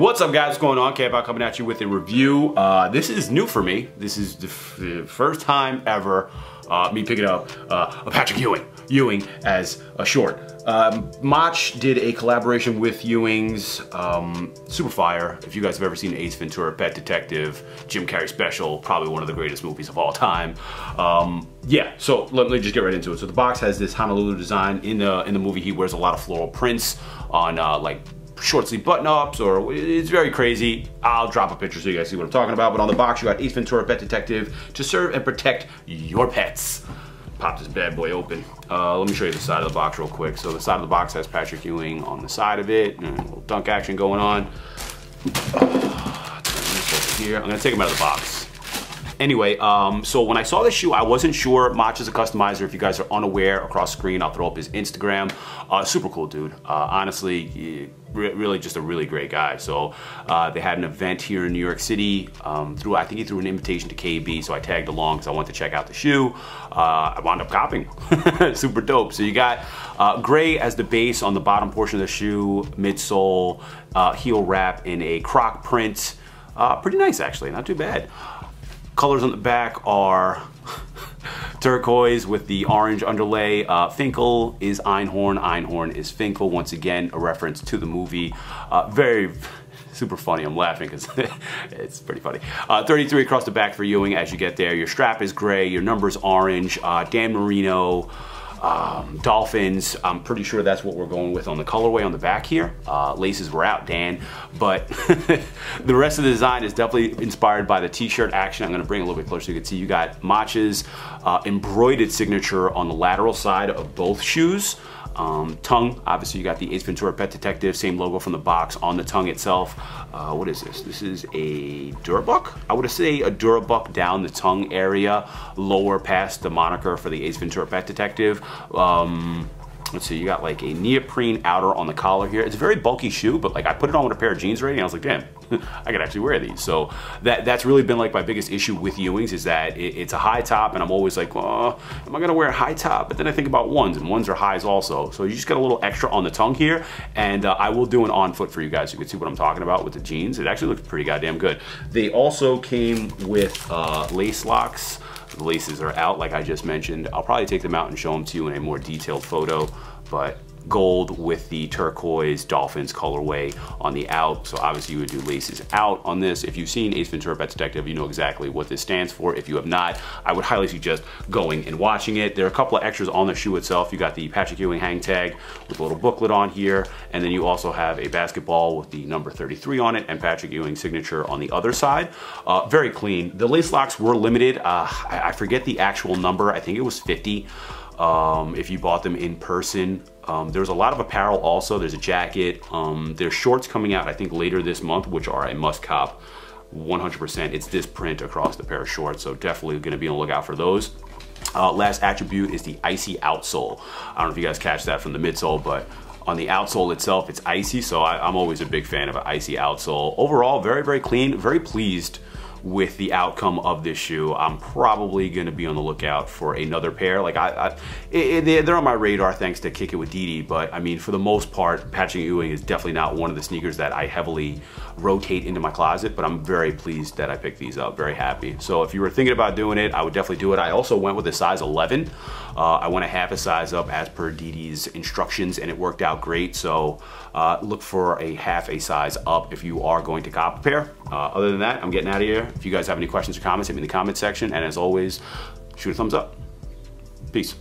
What's up guys, what's going on? Camp out coming at you with a review. Uh, this is new for me. This is the, the first time ever uh, me picking up uh, a Patrick Ewing, Ewing as a short. Um, Mache did a collaboration with Ewing's um, Super Fire. If you guys have ever seen Ace Ventura, Pet Detective, Jim Carrey special, probably one of the greatest movies of all time. Um, yeah, so let me just get right into it. So the box has this Honolulu design. In the in the movie, he wears a lot of floral prints on uh, like short sleeve button ups or it's very crazy. I'll drop a picture so you guys see what I'm talking about. But on the box, you got Ace Ventura Pet Detective to serve and protect your pets. Pop this bad boy open. Uh, let me show you the side of the box real quick. So the side of the box has Patrick Ewing on the side of it. a little dunk action going on. here. I'm gonna take him out of the box. Anyway, um, so when I saw the shoe, I wasn't sure. Mache is a customizer. If you guys are unaware, across screen, I'll throw up his Instagram. Uh, super cool dude. Uh, honestly, really just a really great guy. So uh, they had an event here in New York City. Um, through I think he threw an invitation to KB, so I tagged along because I wanted to check out the shoe. Uh, I wound up copying. Super dope. So you got uh, gray as the base on the bottom portion of the shoe, midsole, uh, heel wrap in a croc print. Uh, pretty nice actually, not too bad. Colors on the back are turquoise with the orange underlay. Uh, Finkel is Einhorn, Einhorn is Finkel. Once again, a reference to the movie. Uh, very super funny. I'm laughing because it's pretty funny. Uh, 33 across the back for Ewing as you get there. Your strap is gray, your number's orange. Uh, Dan Marino, um, dolphins, I'm pretty sure that's what we're going with on the colorway on the back here. Uh, laces were out, Dan. But the rest of the design is definitely inspired by the t-shirt action. I'm gonna bring a little bit closer so you can see. You got Mache's uh, embroidered signature on the lateral side of both shoes. Um, tongue, obviously you got the Ace Ventura Pet Detective, same logo from the box on the tongue itself. Uh, what is this? This is a Durabuck? I would say a Durabuck down the tongue area, lower past the moniker for the Ace Ventura Pet Detective. Um, let's see, you got like a neoprene outer on the collar here. It's a very bulky shoe, but like I put it on with a pair of jeans already and I was like, damn, I could actually wear these. So that that's really been like my biggest issue with Ewings is that it, it's a high top and I'm always like, well, am I gonna wear a high top? But then I think about ones and ones are highs also. So you just got a little extra on the tongue here and uh, I will do an on foot for you guys you can see what I'm talking about with the jeans. It actually looks pretty goddamn good. They also came with uh, lace locks the laces are out like I just mentioned. I'll probably take them out and show them to you in a more detailed photo, but gold with the turquoise Dolphins colorway on the out. So obviously you would do laces out on this. If you've seen Ace Ventura Pet Detective, you know exactly what this stands for. If you have not, I would highly suggest going and watching it. There are a couple of extras on the shoe itself. You got the Patrick Ewing hang tag with a little booklet on here. And then you also have a basketball with the number 33 on it and Patrick Ewing signature on the other side. Uh, very clean. The lace locks were limited. Uh, I, I forget the actual number. I think it was 50 um, if you bought them in person. Um, there's a lot of apparel also. There's a jacket. Um, there's shorts coming out, I think, later this month, which are a must cop 100%. It's this print across the pair of shorts, so definitely gonna be on the lookout for those. Uh, last attribute is the icy outsole. I don't know if you guys catch that from the midsole, but on the outsole itself, it's icy, so I, am always a big fan of an icy outsole. Overall, very, very clean, very pleased with the outcome of this shoe. I'm probably going to be on the lookout for another pair. Like I, I it, it, they're on my radar thanks to Kick It with Didi, but I mean, for the most part, Patrick Ewing is definitely not one of the sneakers that I heavily rotate into my closet, but I'm very pleased that I picked these up, very happy. So if you were thinking about doing it, I would definitely do it. I also went with a size 11. Uh, I went a half a size up as per Didi's instructions and it worked out great. So uh, look for a half a size up if you are going to cop a pair. Uh, other than that, I'm getting out of here. If you guys have any questions or comments, hit me in the comment section. And as always, shoot a thumbs up. Peace.